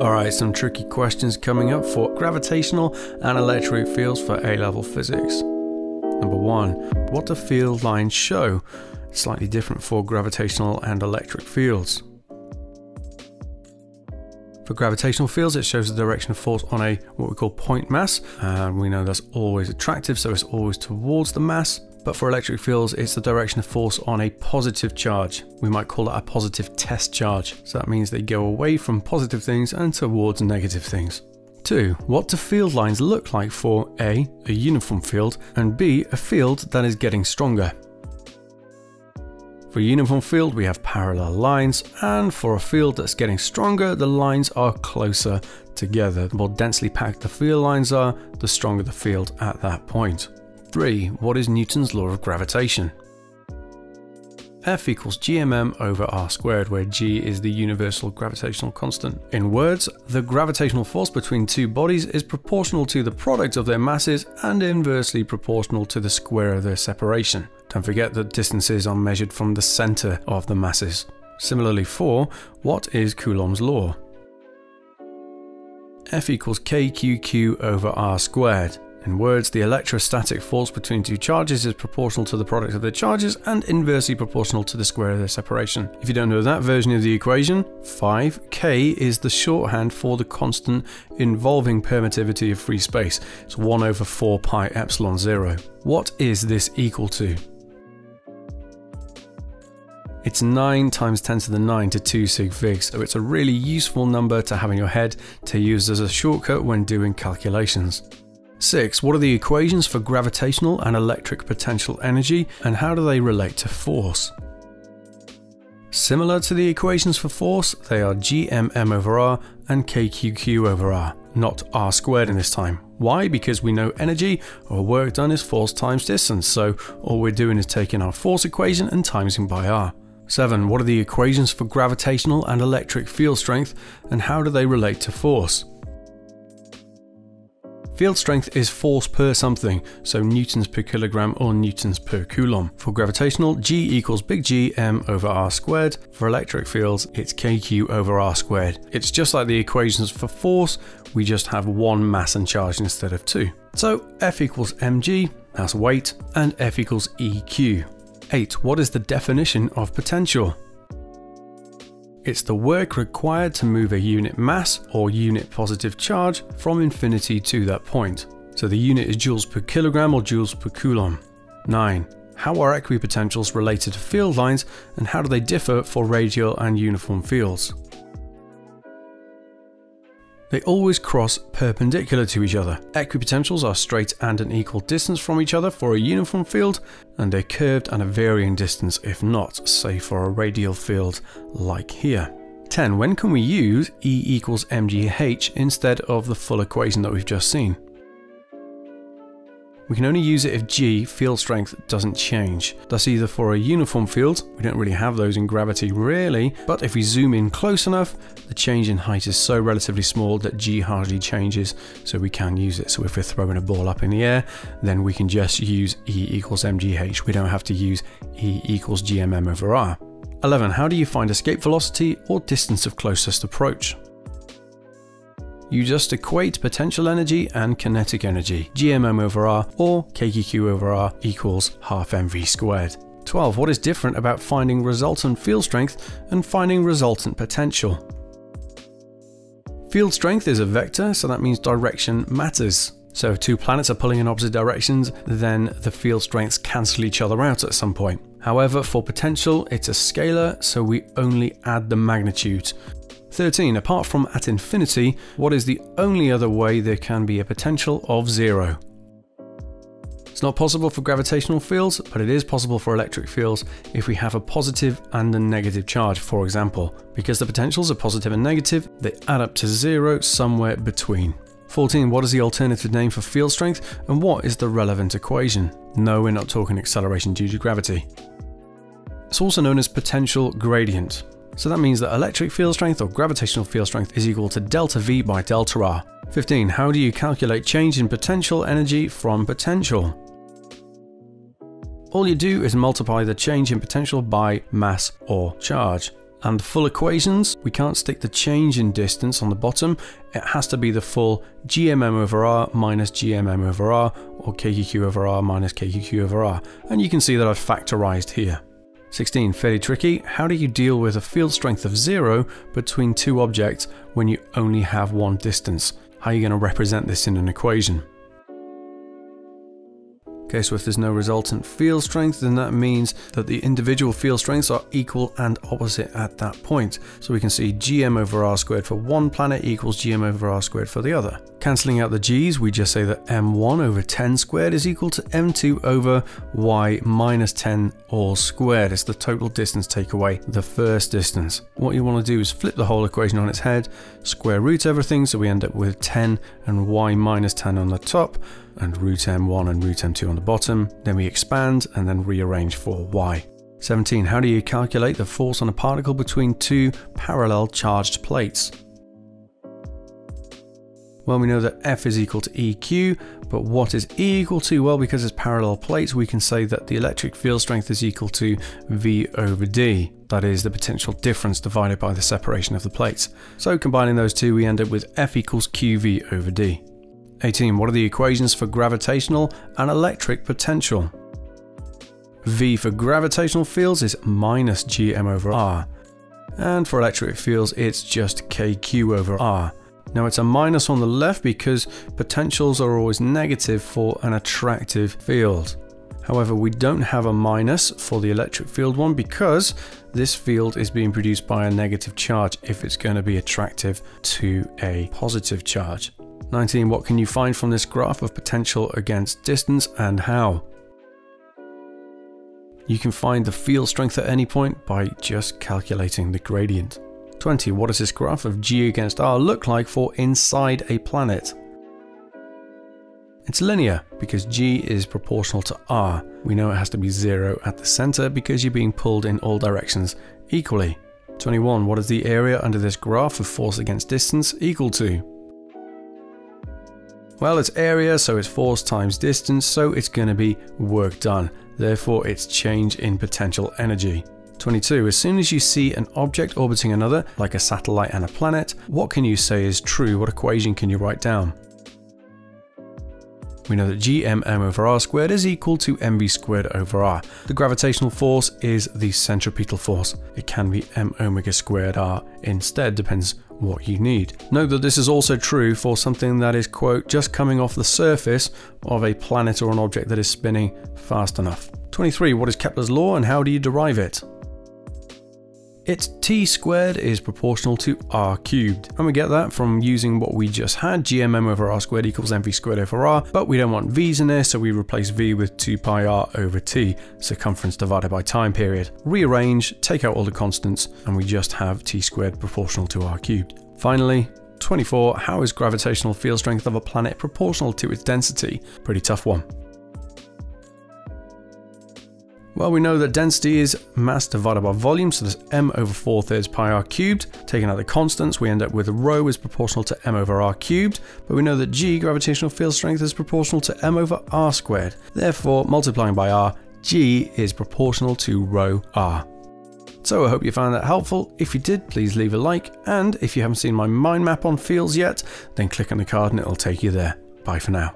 Alright, some tricky questions coming up for gravitational and electric fields for A level physics. Number one, what do field lines show? Slightly different for gravitational and electric fields. For gravitational fields, it shows the direction of force on a what we call point mass, and we know that's always attractive, so it's always towards the mass. But for electric fields, it's the direction of force on a positive charge. We might call that a positive test charge. So that means they go away from positive things and towards negative things. 2. What do field lines look like for A. a uniform field and B. a field that is getting stronger? For a uniform field, we have parallel lines, and for a field that's getting stronger, the lines are closer together. The more densely packed the field lines are, the stronger the field at that point. 3. What is Newton's law of gravitation? F equals gmm over r squared, where g is the universal gravitational constant. In words, the gravitational force between two bodies is proportional to the product of their masses and inversely proportional to the square of their separation. Don't forget that distances are measured from the center of the masses. Similarly, 4. What is Coulomb's law? F equals kqq over r squared. In words, the electrostatic force between two charges is proportional to the product of their charges and inversely proportional to the square of their separation. If you don't know that version of the equation, 5k is the shorthand for the constant involving permittivity of free space. It's 1 over 4 pi epsilon 0. What is this equal to? It's 9 times 10 to the 9 to 2 sig figs, so it's a really useful number to have in your head to use as a shortcut when doing calculations. 6. What are the equations for gravitational and electric potential energy and how do they relate to force? Similar to the equations for force, they are gmm over r and kqq over r, not r squared in this time. Why? Because we know energy or work done is force times distance, so all we're doing is taking our force equation and timesing by r. 7. What are the equations for gravitational and electric field strength and how do they relate to force? Field strength is force per something, so newtons per kilogram or newtons per coulomb. For gravitational, G equals big G m over r squared. For electric fields, it's kq over r squared. It's just like the equations for force, we just have one mass and charge instead of two. So F equals mg, that's weight, and F equals eq. 8. What is the definition of potential? It's the work required to move a unit mass or unit positive charge from infinity to that point. So the unit is joules per kilogram or joules per coulomb. 9. How are equipotentials related to field lines and how do they differ for radial and uniform fields? They always cross perpendicular to each other. Equipotentials are straight and an equal distance from each other for a uniform field, and they're curved and a varying distance if not, say for a radial field like here. 10. When can we use E equals mgh instead of the full equation that we've just seen? We can only use it if G, field strength, doesn't change. That's either for a uniform field, we don't really have those in gravity really, but if we zoom in close enough, the change in height is so relatively small that G hardly changes, so we can use it. So if we're throwing a ball up in the air, then we can just use E equals mgh. We don't have to use E equals gmm over r. 11. How do you find escape velocity or distance of closest approach? You just equate potential energy and kinetic energy, gmm over r or kqq over r equals half mv squared. 12. What is different about finding resultant field strength and finding resultant potential? Field strength is a vector, so that means direction matters. So if two planets are pulling in opposite directions, then the field strengths cancel each other out at some point. However, for potential, it's a scalar, so we only add the magnitude. 13. Apart from at infinity, what is the only other way there can be a potential of zero? It's not possible for gravitational fields, but it is possible for electric fields if we have a positive and a negative charge, for example. Because the potentials are positive and negative, they add up to zero somewhere between. 14. What is the alternative name for field strength and what is the relevant equation? No, we're not talking acceleration due to gravity. It's also known as potential gradient. So that means that electric field strength or gravitational field strength is equal to delta V by delta R. 15. How do you calculate change in potential energy from potential? All you do is multiply the change in potential by mass or charge. And full equations, we can't stick the change in distance on the bottom. It has to be the full gmm over r minus gmm over r, or kqq over r minus kqq over r. And you can see that I've factorized here. 16. Fairly tricky. How do you deal with a field strength of zero between two objects when you only have one distance? How are you going to represent this in an equation? Okay, so if there's no resultant field strength, then that means that the individual field strengths are equal and opposite at that point. So we can see gm over r squared for one planet equals gm over r squared for the other. Cancelling out the g's, we just say that m1 over 10 squared is equal to m2 over y minus 10 all squared. It's the total distance take away the first distance. What you want to do is flip the whole equation on its head, square root everything, so we end up with 10 and y minus 10 on the top, and root m1 and root m2 on the bottom. Then we expand and then rearrange for y. 17. How do you calculate the force on a particle between two parallel charged plates? Well, we know that F is equal to EQ, but what is E equal to? Well, because it's parallel plates, we can say that the electric field strength is equal to V over D. That is the potential difference divided by the separation of the plates. So combining those two, we end up with F equals QV over D. 18. What are the equations for gravitational and electric potential? V for gravitational fields is minus gm over r. And for electric fields, it's just kq over r. Now it's a minus on the left because potentials are always negative for an attractive field. However, we don't have a minus for the electric field one because this field is being produced by a negative charge if it's going to be attractive to a positive charge. 19. What can you find from this graph of potential against distance and how? You can find the field strength at any point by just calculating the gradient. 20. What does this graph of G against R look like for inside a planet? It's linear because G is proportional to R. We know it has to be 0 at the center because you're being pulled in all directions equally. 21. What is the area under this graph of force against distance equal to? Well, it's area, so it's force times distance, so it's going to be work done. Therefore, it's change in potential energy. 22. As soon as you see an object orbiting another, like a satellite and a planet, what can you say is true? What equation can you write down? We know that gmm over r squared is equal to mv squared over r. The gravitational force is the centripetal force. It can be m omega squared r instead, depends what you need. Note that this is also true for something that is, quote, just coming off the surface of a planet or an object that is spinning fast enough. 23. What is Kepler's law and how do you derive it? Its t squared is proportional to r cubed. And we get that from using what we just had, gmm over r squared equals mv squared over r, but we don't want v's in there, so we replace v with 2 pi r over t, circumference divided by time period. Rearrange, take out all the constants, and we just have t squared proportional to r cubed. Finally, 24. How is gravitational field strength of a planet proportional to its density? Pretty tough one. Well, we know that density is mass divided by volume, so there's m over 4 thirds pi r cubed. Taking out the constants, we end up with rho is proportional to m over r cubed, but we know that g, gravitational field strength, is proportional to m over r squared. Therefore, multiplying by r, g is proportional to rho r. So I hope you found that helpful. If you did, please leave a like, and if you haven't seen my mind map on fields yet, then click on the card and it'll take you there. Bye for now.